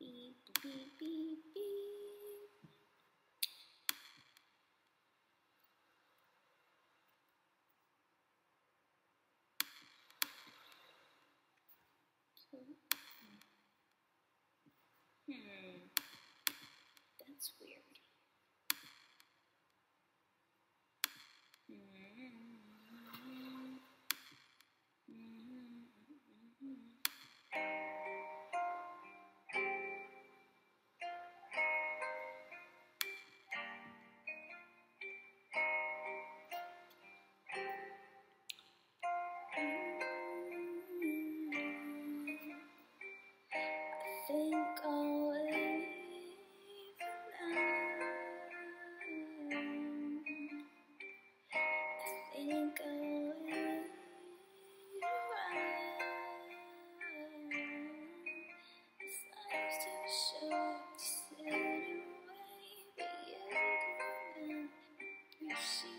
Beep, beep, beep, beep. Hmm. That's weird. Appreciate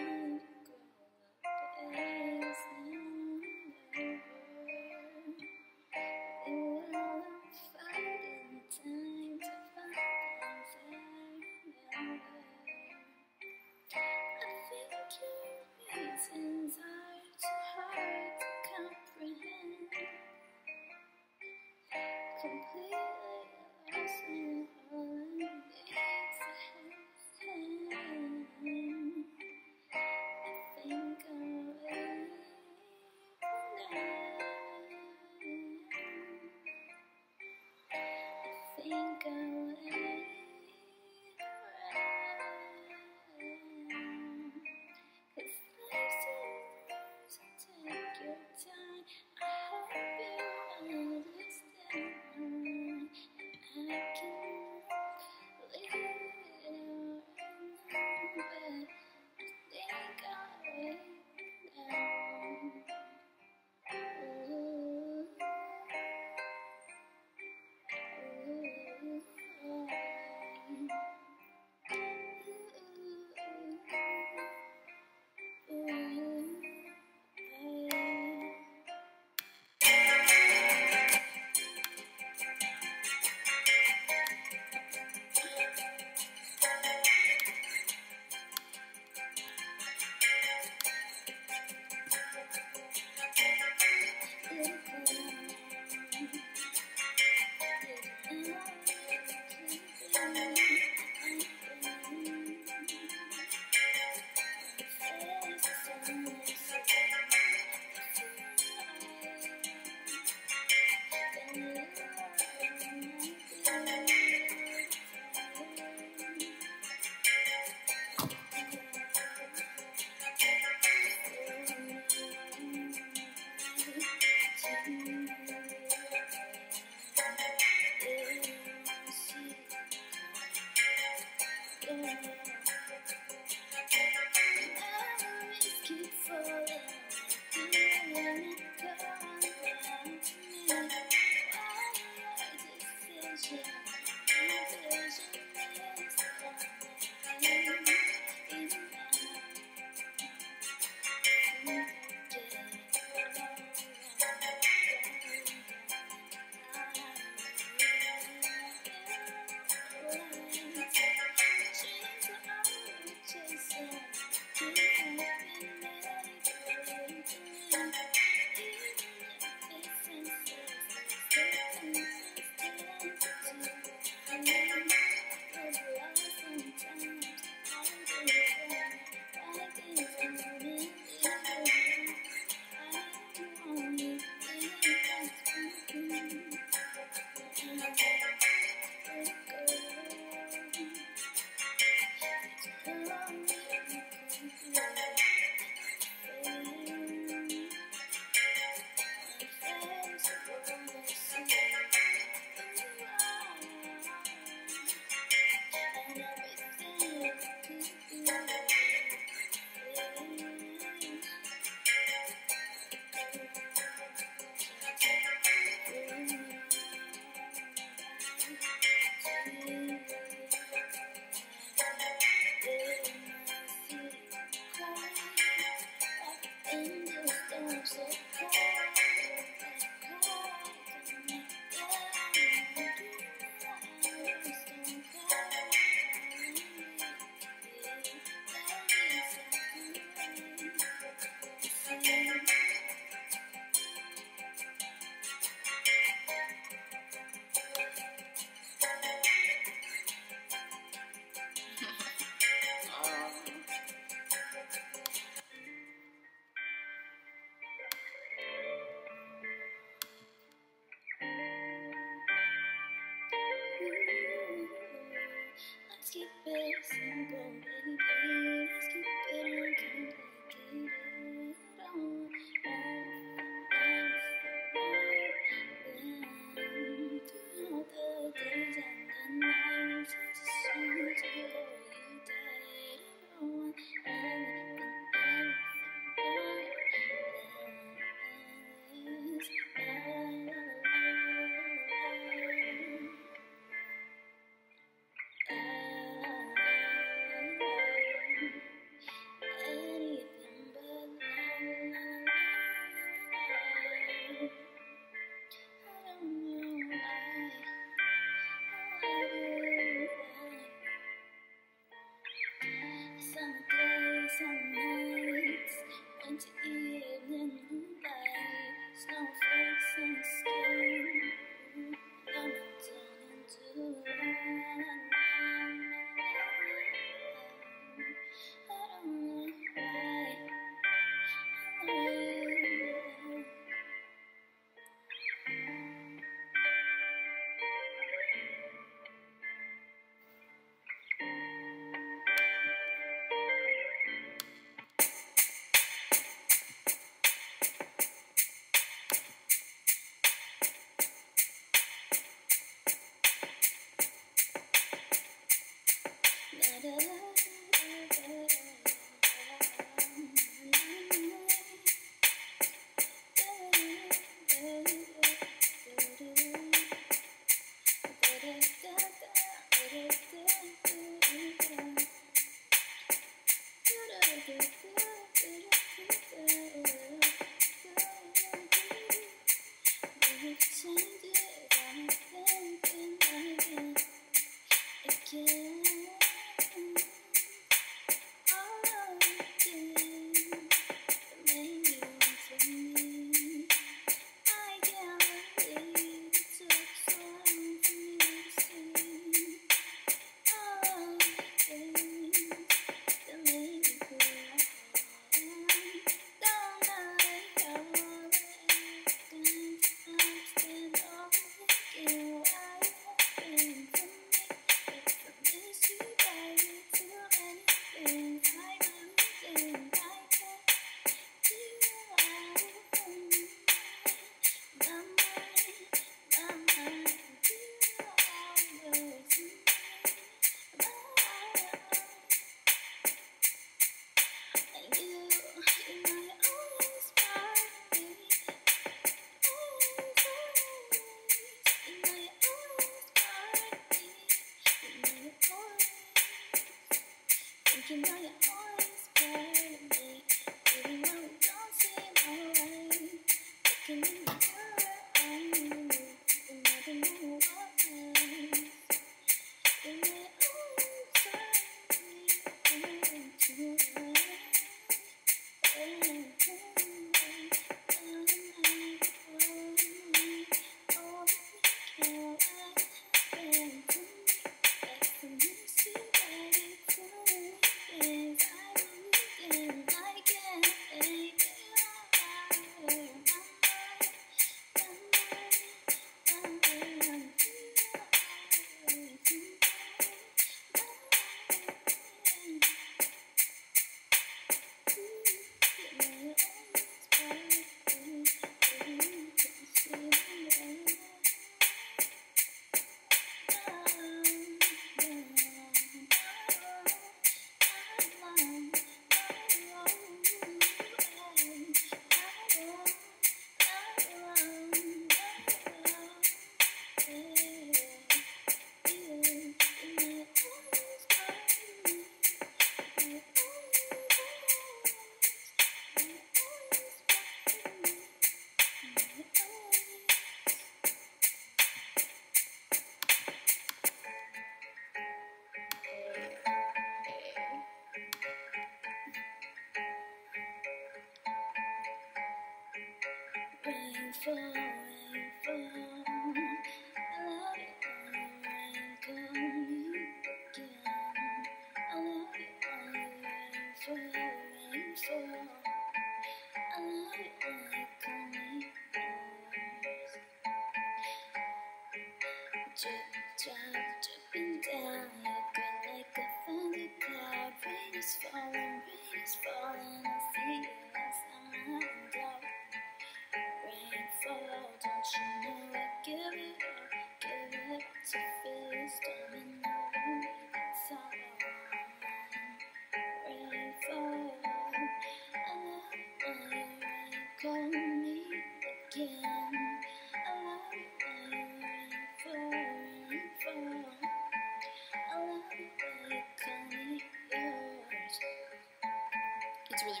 It's really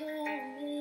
raining.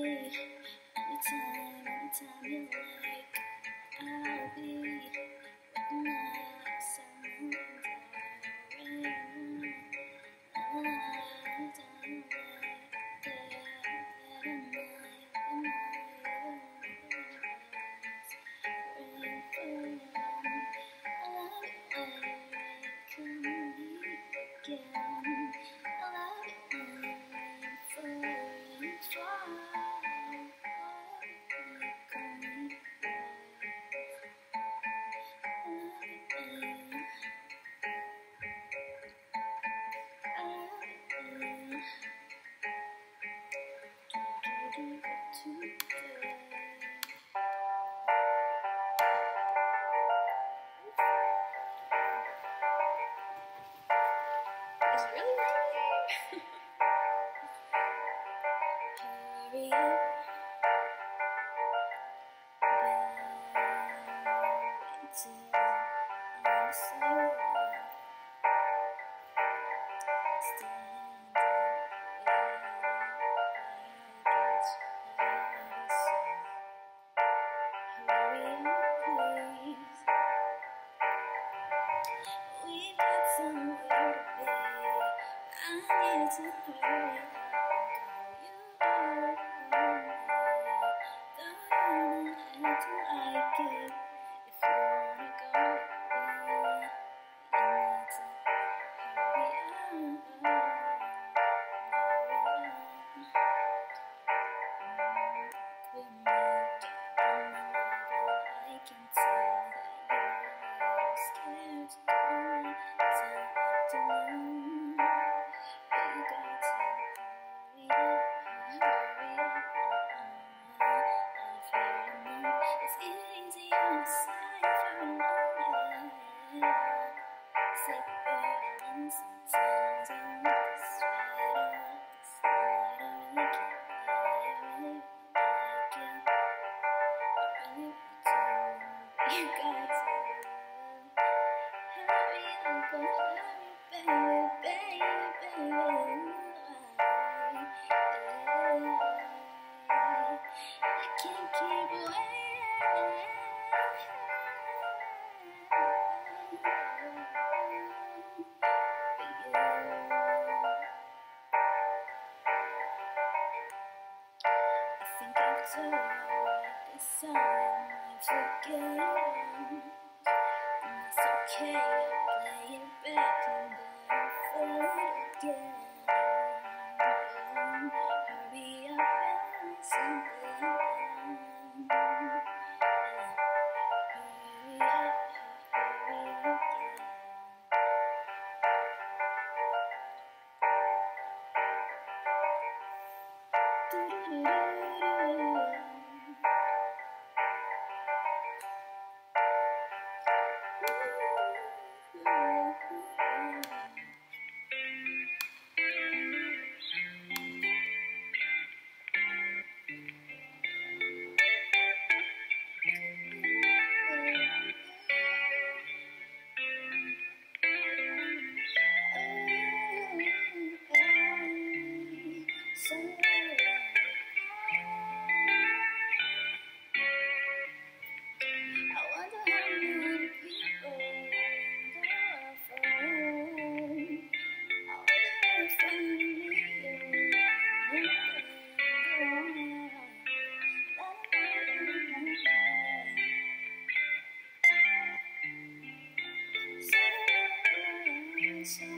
friends.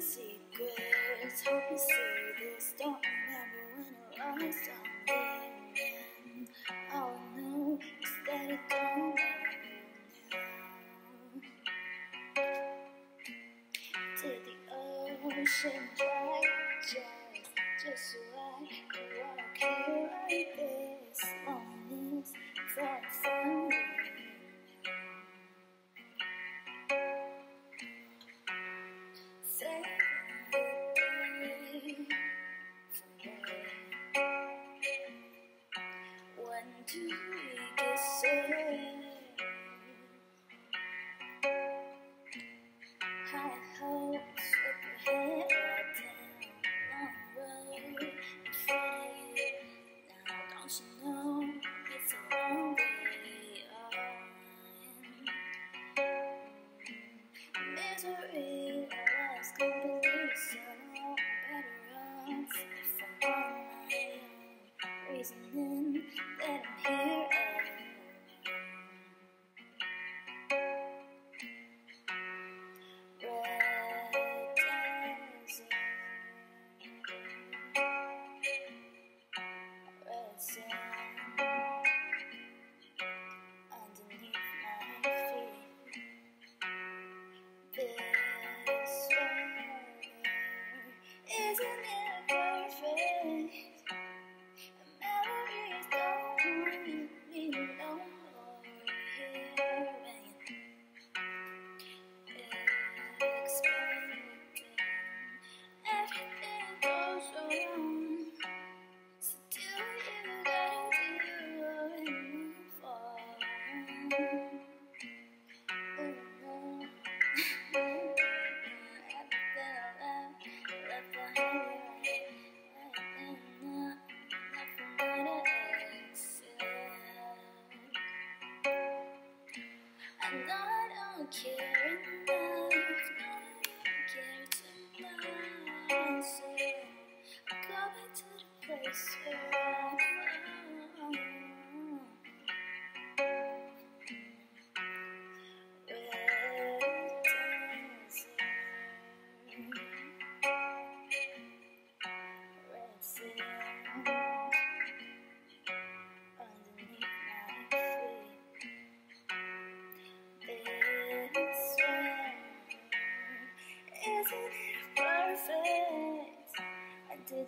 secrets. Hope you see this. Don't remember when I lost on the All I know is that I don't love you now. To the ocean, dry, just, just so I can walk here like this. To we get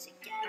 again.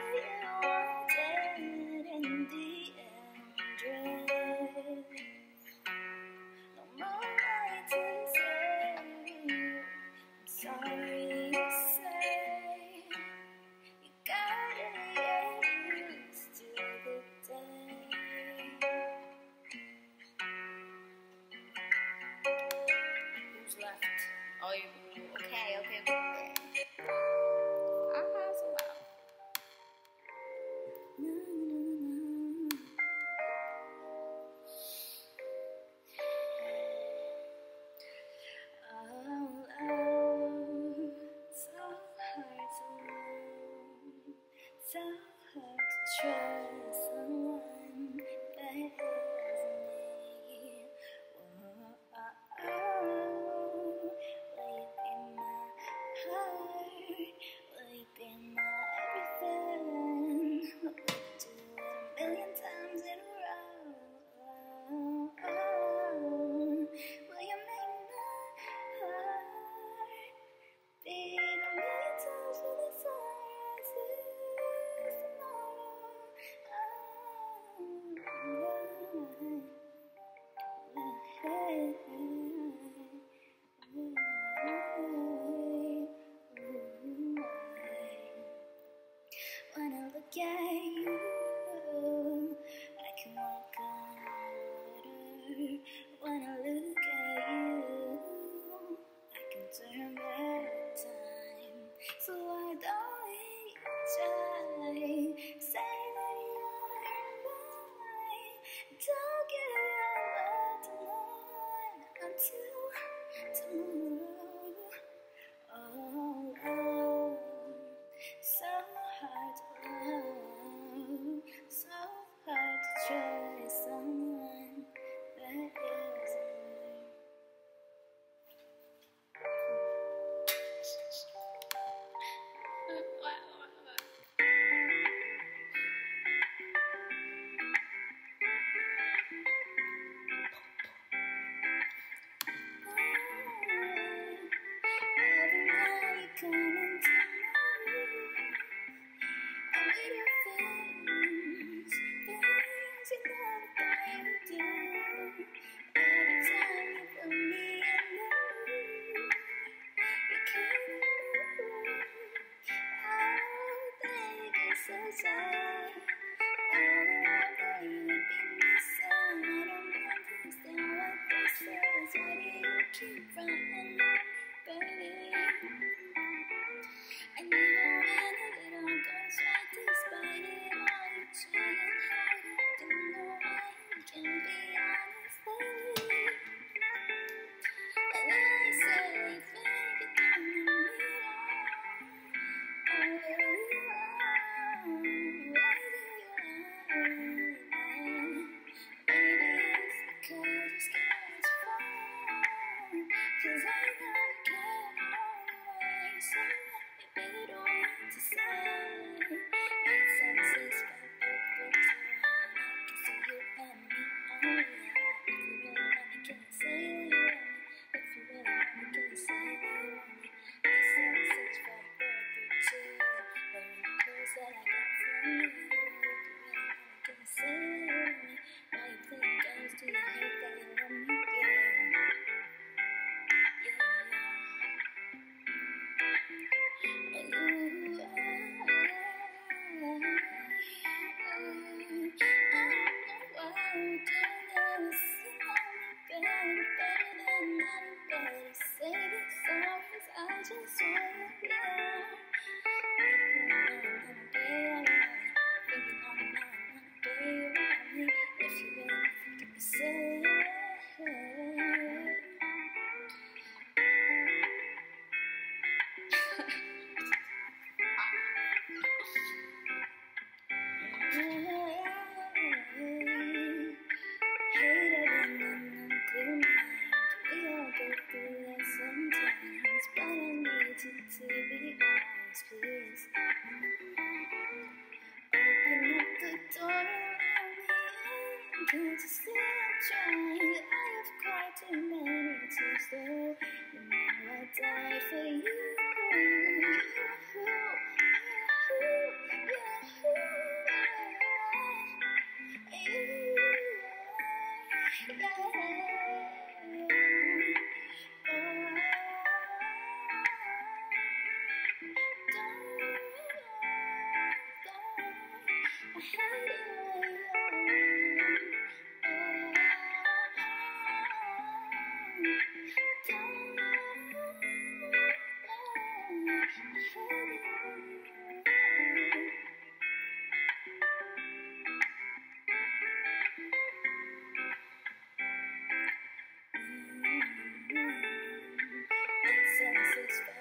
'Cause I I can't always Thanks.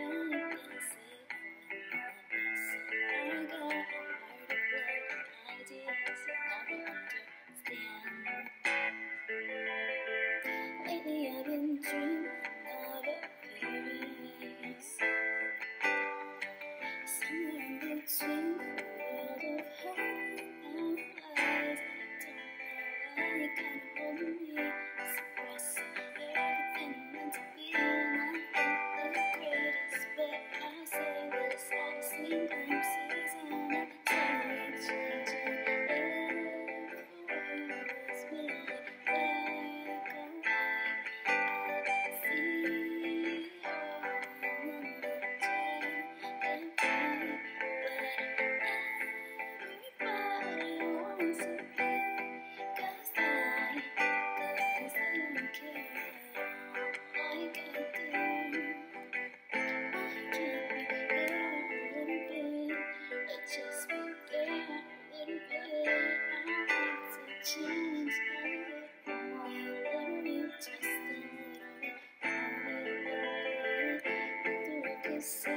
The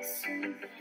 work